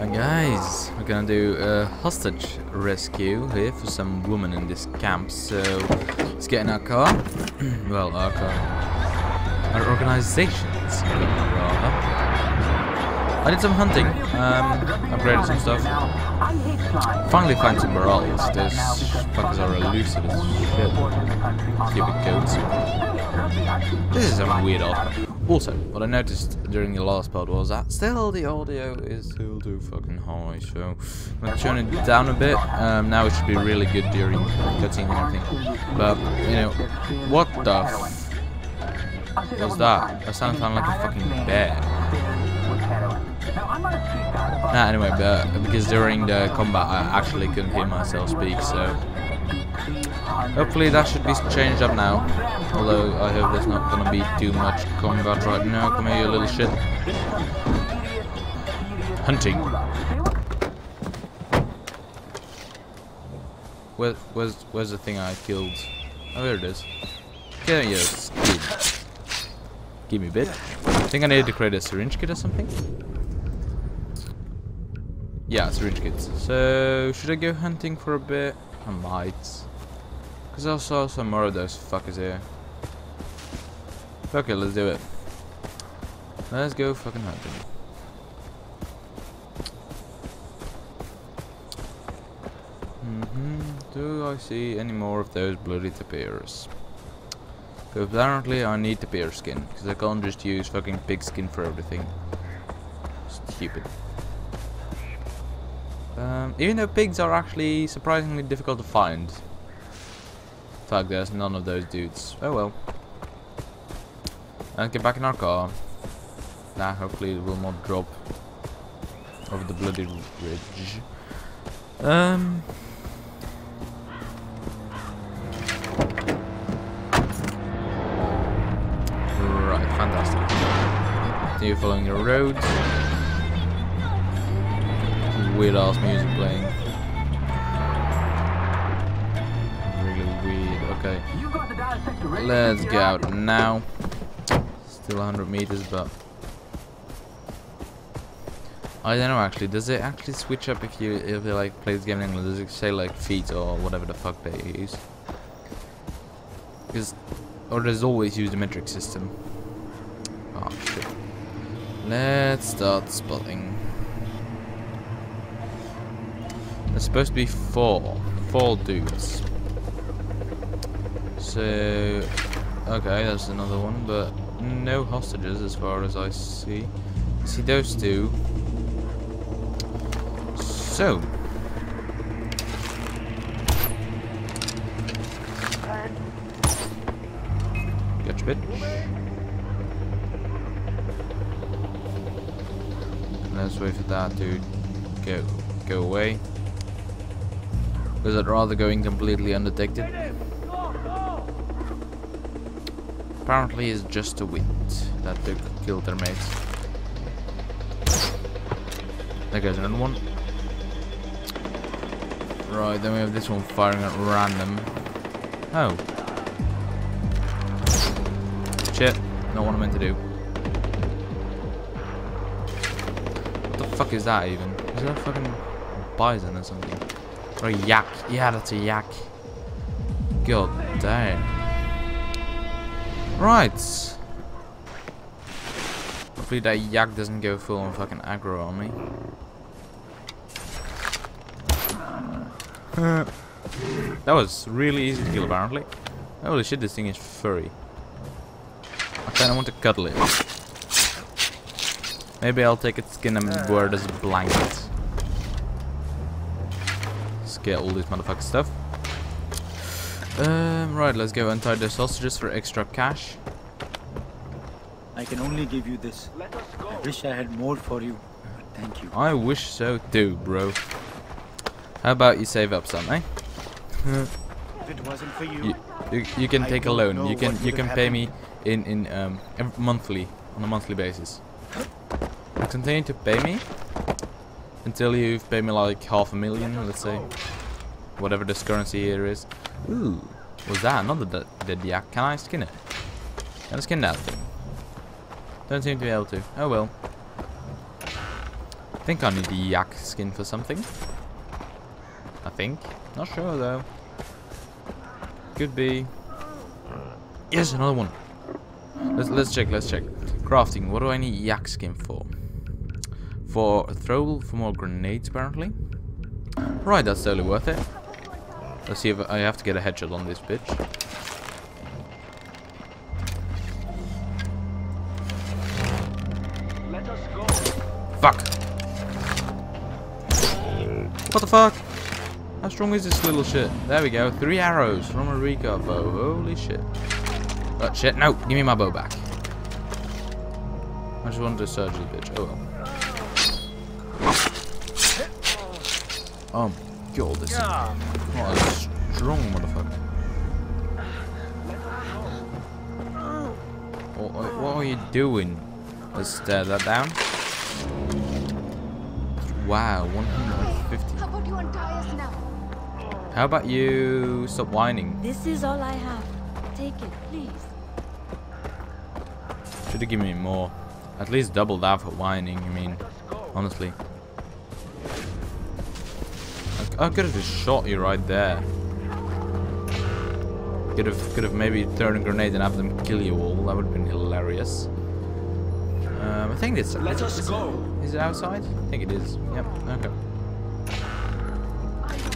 Uh, guys, we're gonna do a hostage rescue here for some woman in this camp. So let's get in our car. well, our car, our organization's rather. I did some hunting, um, upgraded some stuff. Finally find some morals. Those fuckers are elusive as shit. Stupid goats. This is some weird ass. Also, what I noticed during the last part was that still the audio is still too fucking high, so I'm gonna turn it down a bit. Um, now it should be really good during cutscene and everything. But, you know, what the was that? That sounded like a fucking bear. Nah, anyway, but because during the combat I actually couldn't hear myself speak, so hopefully that should be changed up now. Although I hope there's not gonna be too much combat right now. Come here, you little shit. Hunting. Where, where's where's the thing I killed? Oh, there it is. Get here, you Give me a bit. I think I need to create a syringe kit or something. Yeah, syringe kits. So, should I go hunting for a bit? I might. Because I saw some more of those fuckers here. Fuck it, let's do it. Let's go fucking hunting. Mm -hmm. Do I see any more of those bloody tapirs? But apparently I need tapir skin, because I can't just use fucking pig skin for everything. Stupid. Um, even though pigs are actually surprisingly difficult to find. Fuck, there's none of those dudes. Oh well. Let's get back in our car. Nah, hopefully it will not drop over the bloody ridge. Um. Right, fantastic. Continue following the roads weird ass music playing. Okay. Let's get out now. Still 100 meters, but I don't know actually. Does it actually switch up if you if you like play this game in English? Does it say like feet or whatever the fuck they use? Because or does always use the metric system? Oh shit. Let's start spotting. There's supposed to be four. Four dudes. So... Okay, that's another one, but no hostages as far as I see. See those two. So... Gotcha, bitch. Let's wait for that to go go away. Because I'd rather going completely undetected. Apparently it's just a wind that took, killed their mates. There goes another one. Right, then we have this one firing at random. Oh. Shit, not what I meant to do. What the fuck is that even? Is that a fucking bison or something? Or a yak. Yeah, that's a yak. God damn. Right. Hopefully that yak doesn't go full on fucking aggro on me. Uh. that was really easy to kill apparently. Holy shit, this thing is furry. I kinda want to cuddle it. Maybe I'll take its skin and wear it as a blanket get all this motherfucking stuff. Um, right, let's go untie the sausages for extra cash. I can only give you this. I wish I had more for you, but thank you. I wish so too, bro. How about you save up some, eh? if it wasn't for you, you, you, you can take a loan. You can you can pay me in in um monthly on a monthly basis. Continue to pay me until you've paid me like half a million, let's say. Whatever this currency here is. Ooh, was that another yak? Can I skin it? Can I skin that thing? Don't seem to be able to. Oh well. I think I need the yak skin for something. I think. Not sure though. Could be. Yes, another one. Let's let's check. Let's check. Crafting. What do I need yak skin for? For a throw for more grenades apparently. Right, that's totally worth it. Let's see if I have to get a headshot on this bitch. Fuck. What the fuck? How strong is this little shit? There we go. Three arrows from a recurve bow. Holy shit. Oh shit, no. Give me my bow back. I just wanted to surge the bitch. Oh well. Oh my god, this is what a strong motherfucker. What, what, what are you doing? Let's stare uh, that down. Wow, 150. How about you untie us now? How about you stop whining? This is all I have. Take it, please. Should have given me more. At least double that for whining, I mean. Honestly. I, could have just shot you right there. Could have could have maybe thrown a grenade and have them kill you all. That would have been hilarious. Um, I think it's. Let is, us is, go. Is it outside? I think it is. Yep. Okay.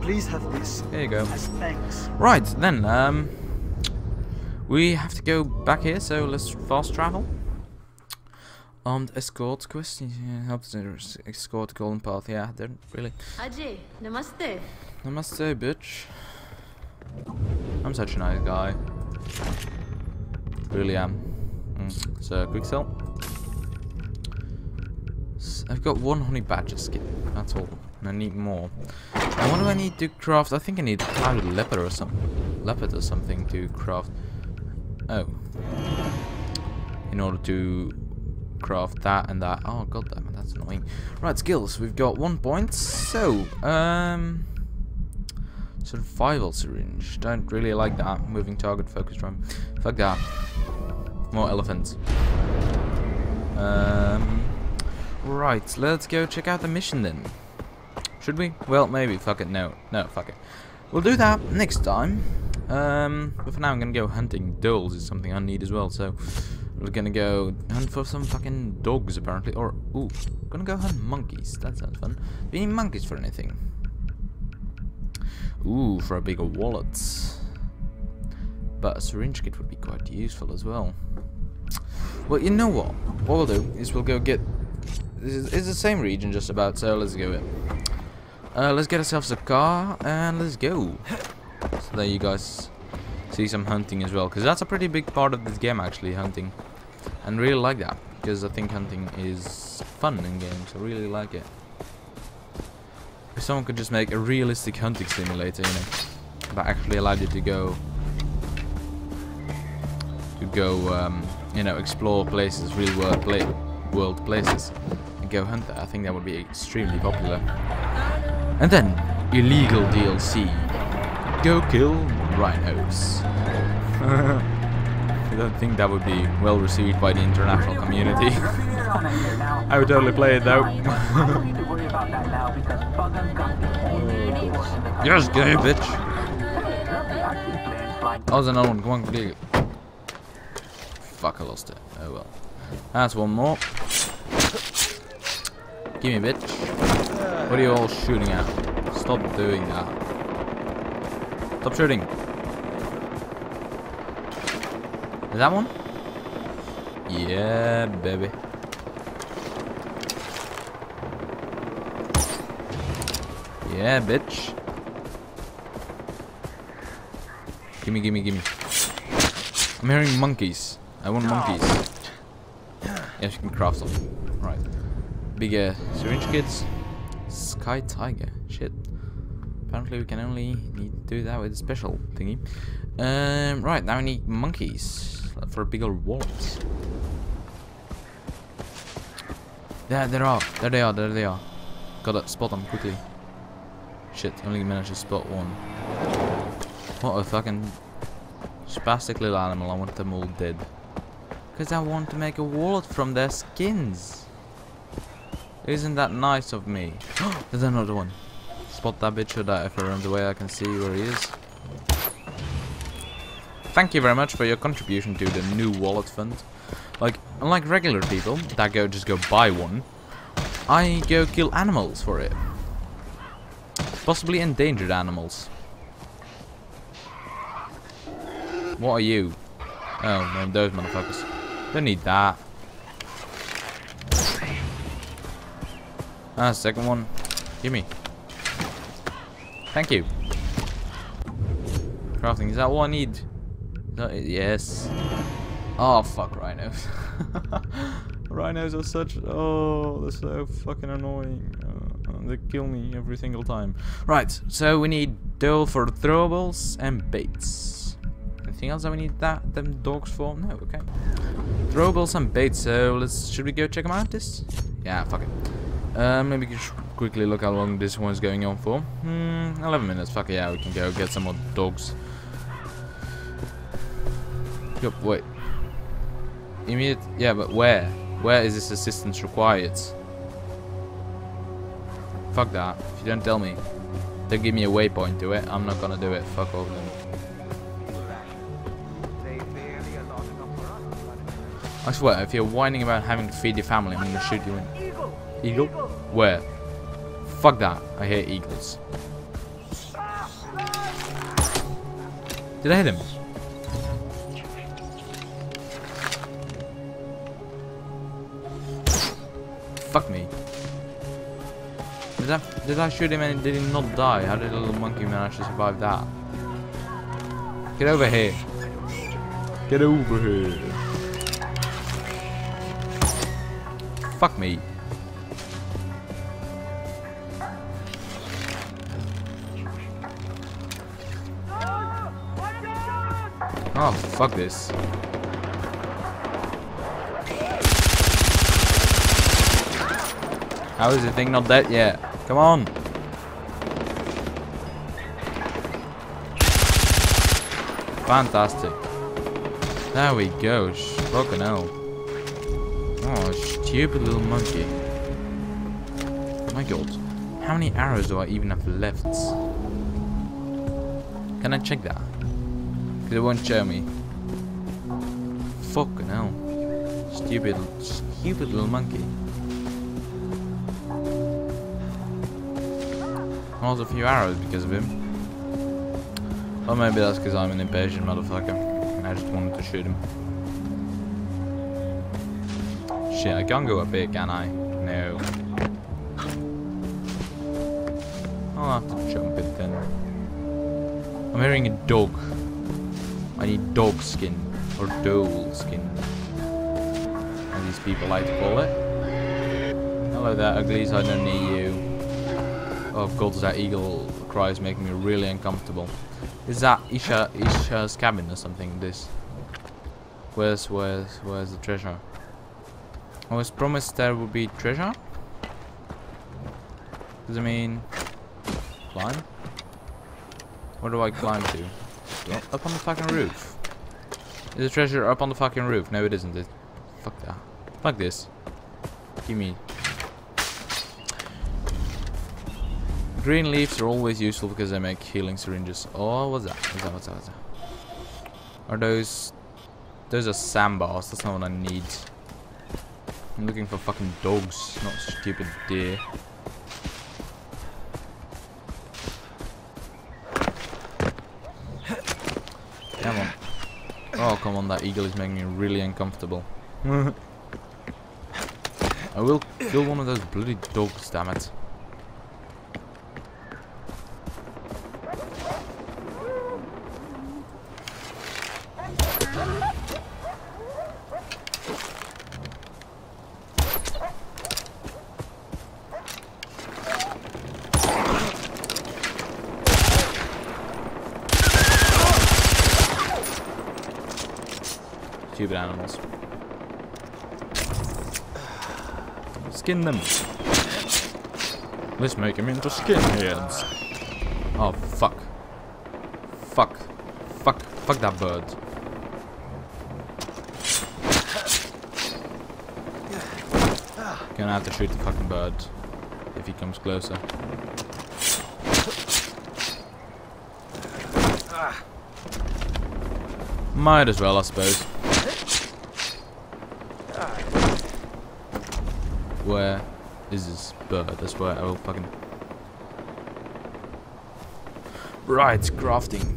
Please have this There you go. as thanks. Right then. Um, we have to go back here, so let's fast travel. Armed escort quest. Yeah, help us escort golden path. Yeah, they're really. Ajay, namaste. Namaste, bitch. I'm such a nice guy. Really am. Mm. So, quick sell. I've got one honey badger skin. That's all. And I need more. And what do I need to craft? I think I need cloud leopard or something. leopard or something to craft. Oh. In order to craft that and that. Oh god damn that's annoying. Right, skills. We've got one point. So, um Survival syringe. Don't really like that. Moving target focus drum. Fuck that. More elephants. Um, right, let's go check out the mission then. Should we? Well, maybe. Fuck it. No. No, fuck it. We'll do that next time. Um, but for now, I'm gonna go hunting. Dholes is something I need as well, so we're gonna go hunt for some fucking dogs, apparently. Or, ooh, gonna go hunt monkeys. That sounds fun. You need monkeys for anything? Ooh, for a bigger wallet. But a syringe kit would be quite useful as well. Well, you know what? What we'll do is we'll go get... It's the same region just about, so let's go it. Uh, let's get ourselves a car and let's go. So there you guys see some hunting as well. Because that's a pretty big part of this game actually, hunting. And really like that. Because I think hunting is fun in games. I really like it. If someone could just make a realistic hunting simulator, you know, that actually allowed you to go, to go, um, you know, explore places, real world, world places, and go hunt there, I think that would be extremely popular. And then, illegal DLC, go kill rhinos. I don't think that would be well received by the international community. I would totally play it though. yes, mm. gay bitch. Oh, there's another one. Come on, dig it. Fuck, I lost it. Oh well. That's one more. Give me, bitch. What are you all shooting at? Stop doing that. Stop shooting. Is that one? Yeah, baby. Yeah, bitch. Gimme, gimme, gimme. I'm hearing monkeys. I want monkeys. Yeah, you can craft them. Right. Bigger syringe kits. Sky Tiger. Shit. Apparently we can only do that with a special thingy. Um, right, now we need monkeys for bigger wallets. There, there are. There they are. There they are. Gotta spot them quickly. Shit, only managed to spot one. What a fucking spastic little animal. I want them all dead. Because I want to make a wallet from their skins. Isn't that nice of me? There's another one. Spot that bitch or that if I run the way I can see where he is. Thank you very much for your contribution to the new wallet fund. Like, unlike regular people that go just go buy one, I go kill animals for it. Possibly endangered animals. What are you? Oh, no, those motherfuckers. Don't need that. Ah, second one. Give me. Thank you. Crafting, is that all I need? No, yes. Oh, fuck rhinos. rhinos are such... Oh, they're so fucking annoying. Uh, they kill me every single time. Right, so we need dough for throwables and baits. Anything else that we need that them dogs for? No, okay. Throwables and baits, so let's... Should we go check them out, this? Yeah, fuck it. Uh, maybe can quickly look how long this one's going on for. Hmm, 11 minutes. Fuck yeah, we can go get some more dogs. Wait. Immediate. Yeah, but where? Where is this assistance required? Fuck that. If you don't tell me, don't give me a waypoint to it. I'm not gonna do it. Fuck all of them. I swear, if you're whining about having to feed your family, I'm gonna shoot you in. Eagle? Where? Fuck that. I hate eagles. Did I hit him? Fuck me. Did I, did I shoot him and did he not die? How did a little monkey manage to survive that? Get over here. Get over here. Fuck me. Oh, fuck this. How is the thing not dead yet? Come on. Fantastic. There we go. Fucking hell. Oh, stupid little monkey. Oh my god. How many arrows do I even have left? Can I check that? Because it won't show me. Fucking hell. Stupid, stupid little monkey. Lost a few arrows because of him. Or maybe that's because I'm an impatient motherfucker. And I just wanted to shoot him. Shit, I can't go up here, can I? No. I'll have to jump it then. I'm hearing a dog. I need dog skin. Or dhole skin. As these people like to call it. Hello there, uglies, I don't need you. Oh god, that eagle cry is making me really uncomfortable. Is that Isha Isha's cabin or something, this? Where's where's where's the treasure? I was promised there would be treasure? Does it mean climb? Where do I climb to? Up on the fucking roof. Is the treasure up on the fucking roof? No, it isn't. It. Fuck that. Fuck this. Give me. Green leaves are always useful because they make healing syringes. Oh, what's that? What's that? What's that? What's that? Are those... Those are sandbars. That's not what I need. I'm looking for fucking dogs, not stupid deer. Come on. Oh, come on, that eagle is making me really uncomfortable. I will kill one of those bloody dogs, damn it. Stupid animals. Skin them. Let's make them into skinheads. Oh, fuck. Fuck. Fuck. Fuck that bird. Gonna have to shoot the fucking bird if he comes closer. Might as well, I suppose. Where is this bird? That's where I will fucking. Right, crafting.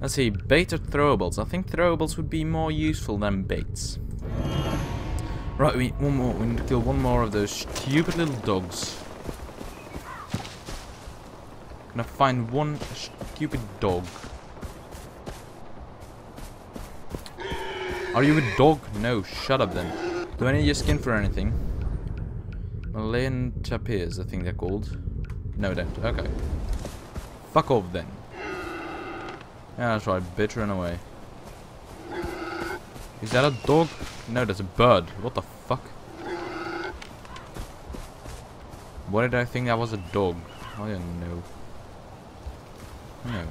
Let's see, bait or throwables? I think throwables would be more useful than baits. Right, we one more. We need to kill one more of those stupid little dogs. Gonna find one stupid dog. Are you a dog? No, shut up then. Do I need your skin for anything? Malayan tapirs, I think they're called. No, I don't. Okay. Fuck off then. Yeah, that's right. Bitch, run away. Is that a dog? No, that's a bird. What the fuck? Why did I think that was a dog? I don't know. No.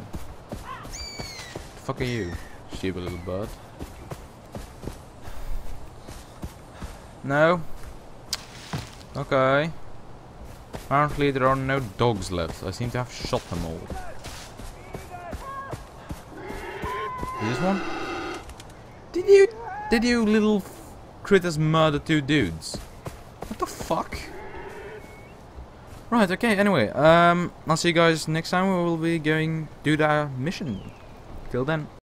The fuck are you, stupid little bird? No? Okay. Apparently there are no dogs left. I seem to have shot them all. Is this one? Did you... Did you little critters murder two dudes? What the fuck? Right, okay, anyway. Um, I'll see you guys next time we will be going do that mission. Till then.